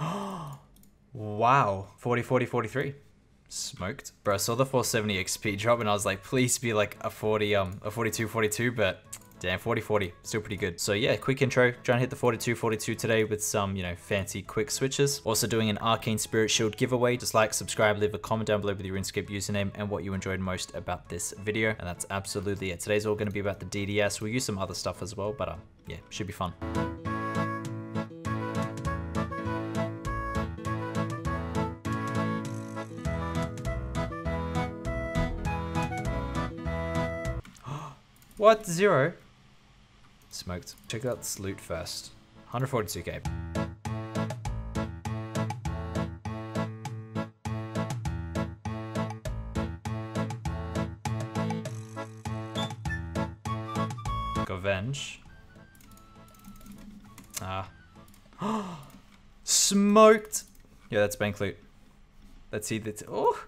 wow. 40, 40, 43. Smoked. Bro, I saw the 470 XP drop and I was like, please be like a 40, um, a 42, 42, but Damn, 40-40, still pretty good. So yeah, quick intro, trying to hit the 42-42 today with some, you know, fancy quick switches. Also doing an Arcane Spirit Shield giveaway. Just like, subscribe, leave a comment down below with your RuneScape username and what you enjoyed most about this video. And that's absolutely it. Today's all going to be about the DDS. We'll use some other stuff as well, but um, yeah, should be fun. What? Zero? Smoked. Check out this loot first. 142k. Govenge. Ah. Smoked! Yeah, that's bank loot. Let's see that. Oh!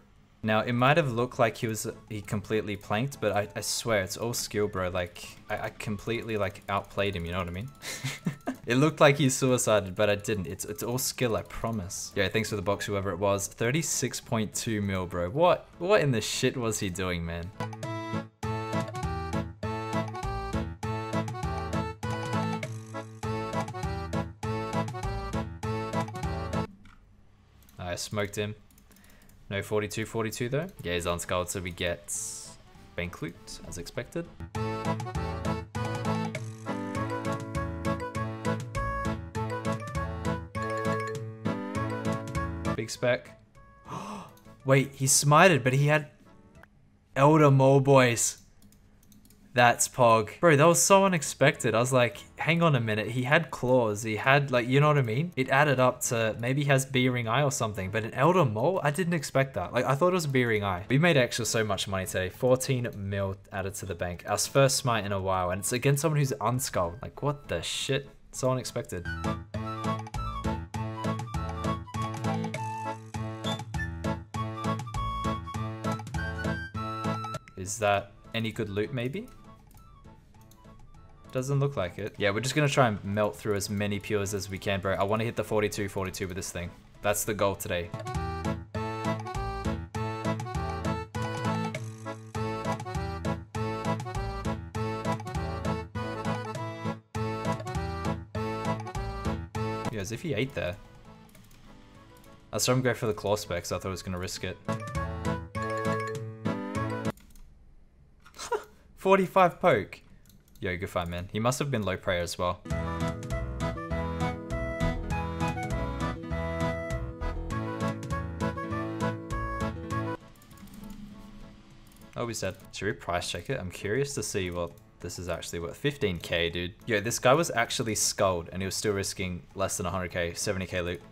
Now, it might have looked like he was he completely planked, but I, I swear it's all skill, bro. Like, I, I completely, like, outplayed him, you know what I mean? it looked like he suicided, but I didn't. It's it's all skill, I promise. Yeah, thanks for the box, whoever it was. 36.2 mil, bro. What, what in the shit was he doing, man? I smoked him. No 42-42 though. Yeah, he's unskulled, so we get Bank Loot, as expected. Big spec. Wait, he smited, but he had Elder Maul Boys. That's Pog. Bro, that was so unexpected. I was like, hang on a minute. He had claws. He had like, you know what I mean? It added up to maybe he has B-Ring Eye or something, but an Elder Maul? I didn't expect that. Like, I thought it was B-Ring Eye. We made actually so much money today. 14 mil added to the bank. Our first smite in a while, and it's against someone who's unskulled. Like, what the shit? So unexpected. Is that any good loot maybe? Doesn't look like it. Yeah, we're just gonna try and melt through as many pures as we can, bro. I wanna hit the 42, 42 with this thing. That's the goal today. Yeah, as if he ate there. I saw him go for the claw specs, I thought I was gonna risk it. 45 poke. Yo, good man. He must have been low prayer as well. Oh, he's dead. Should we price check it? I'm curious to see what this is actually worth. 15k, dude. Yo, this guy was actually skulled and he was still risking less than 100k, 70k loot.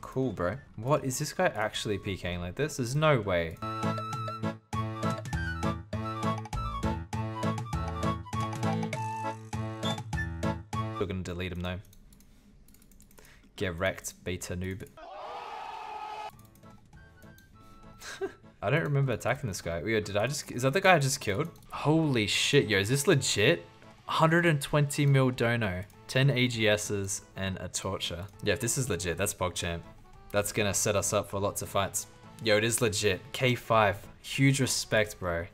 Cool, bro. What, is this guy actually PKing like this? There's no way. We're gonna delete him now. Get wrecked, beta noob. I don't remember attacking this guy. Yo, did I just, is that the guy I just killed? Holy shit, yo, is this legit? 120 mil dono, 10 AGSs, and a torture. Yeah, if this is legit, that's PogChamp. That's gonna set us up for lots of fights. Yo, it is legit. K5, huge respect, bro.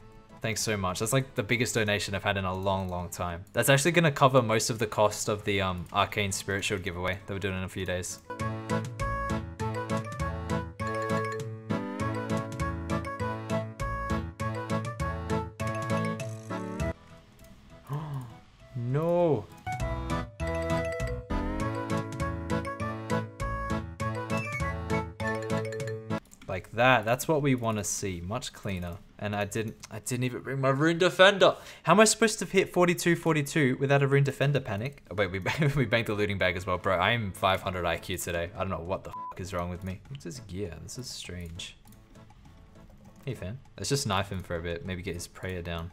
Thanks so much. That's like the biggest donation I've had in a long, long time. That's actually going to cover most of the cost of the um, Arcane Spirit Shield giveaway that we're doing in a few days. Like that. That's what we want to see. Much cleaner. And I didn't I didn't even bring my Rune Defender. How am I supposed to hit 42 42 without a Rune Defender panic? Oh, wait, we, we banked the looting bag as well. Bro, I am 500 IQ today. I don't know what the fuck is wrong with me. What's this gear? This is strange. Hey, fan. Let's just knife him for a bit. Maybe get his prayer down.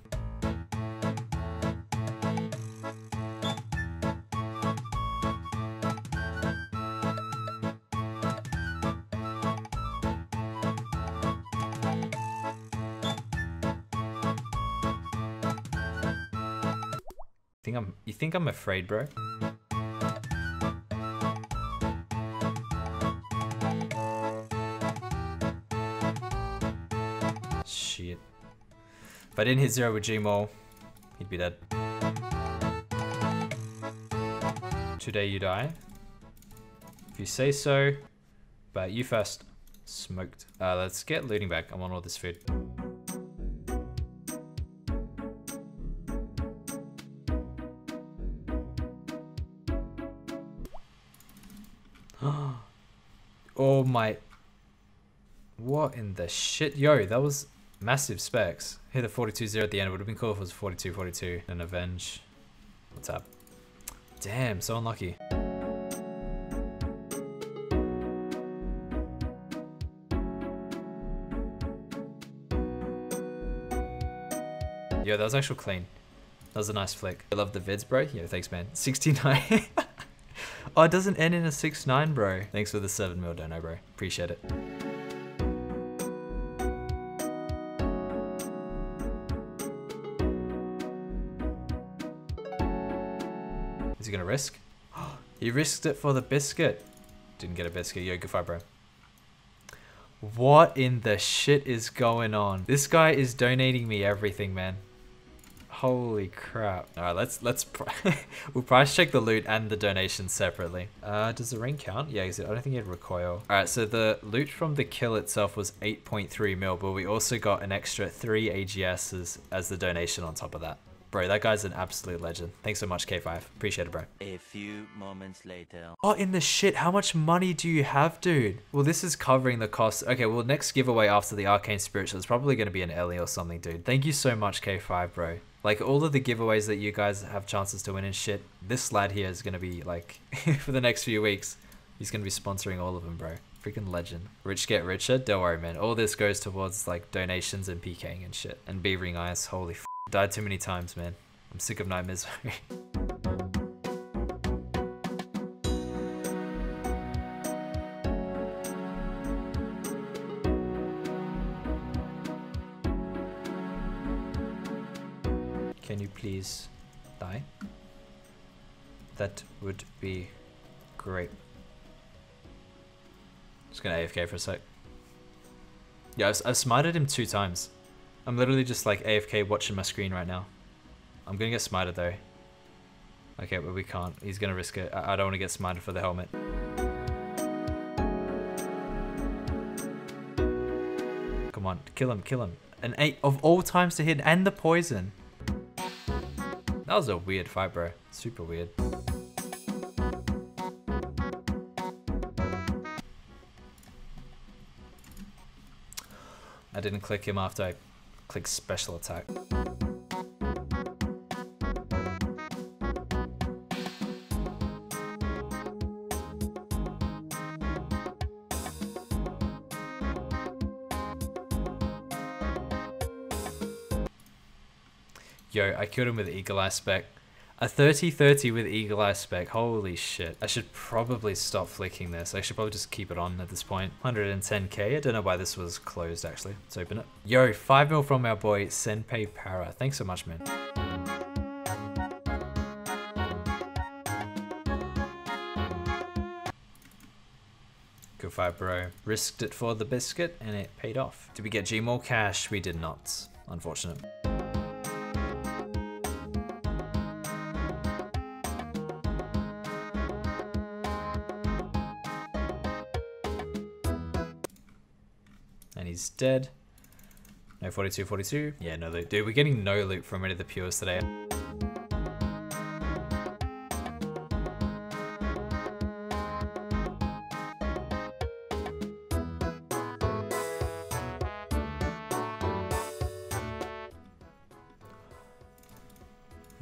Think I'm you think I'm afraid, bro? Shit. If I didn't hit zero with Gmaul, he'd be dead. Today you die. If you say so, but you first. Smoked. Uh, let's get looting bag. I want all this food. My. What in the shit? Yo, that was massive specs. Hit a 42-0 at the end. It would have been cool if it was 42-42. And avenge. What's up? Damn, so unlucky. Yo, that was actual clean. That was a nice flick. I love the vids, bro. Yo, thanks, man. 69. oh, it doesn't end in a 6-9, bro. Thanks for the 7 mil dono, bro. Appreciate it. Is he gonna risk? he risked it for the biscuit. Didn't get a biscuit. Yo, good fight, bro. What in the shit is going on? This guy is donating me everything, man. Holy crap. Alright, let's, let's, we'll price check the loot and the donation separately. Uh, does the ring count? Yeah, I don't think it had recoil. Alright, so the loot from the kill itself was 8.3 mil, but we also got an extra 3 AGSs as the donation on top of that. Bro, that guy's an absolute legend. Thanks so much, K5. Appreciate it, bro. A few moments later. Oh, in the shit, how much money do you have, dude? Well, this is covering the cost. Okay, well, next giveaway after the Arcane Spiritual is probably going to be an Ellie or something, dude. Thank you so much, K5, bro. Like, all of the giveaways that you guys have chances to win and shit, this lad here is going to be, like, for the next few weeks, he's going to be sponsoring all of them, bro. Freaking legend. Rich get richer? Don't worry, man. All this goes towards, like, donations and PKing and shit. And beavering eyes. Holy f Died too many times, man. I'm sick of night misery. Can you please die? That would be great. Just gonna AFK for a sec. Yeah, I've, I've smited him two times. I'm literally just like AFK watching my screen right now. I'm gonna get smited though. Okay, but we can't. He's gonna risk it. I, I don't want to get smited for the helmet. Come on, kill him, kill him. An eight of all times to hit and the poison. That was a weird fight, bro. Super weird. I didn't click him after I clicked special attack. Yo, I killed him with Eagle Eye Spec. A 30-30 with Eagle Eye Spec. Holy shit. I should probably stop flicking this. I should probably just keep it on at this point. 110k. I don't know why this was closed actually. Let's open it. Yo, 5 mil from our boy Senpei Para. Thanks so much, man. Good fight, bro. Risked it for the biscuit and it paid off. Did we get G more cash? We did not. Unfortunate. Dead. No 42, 42. Yeah, no loot. Dude, we're getting no loot from any of the pures today.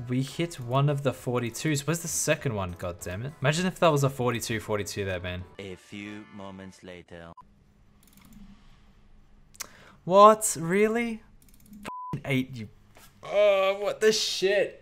We hit one of the 42s. Where's the second one? God damn it. Imagine if that was a 42, 42 there, man. A few moments later. What? Really? F***ing eight, you. Oh, what the shit?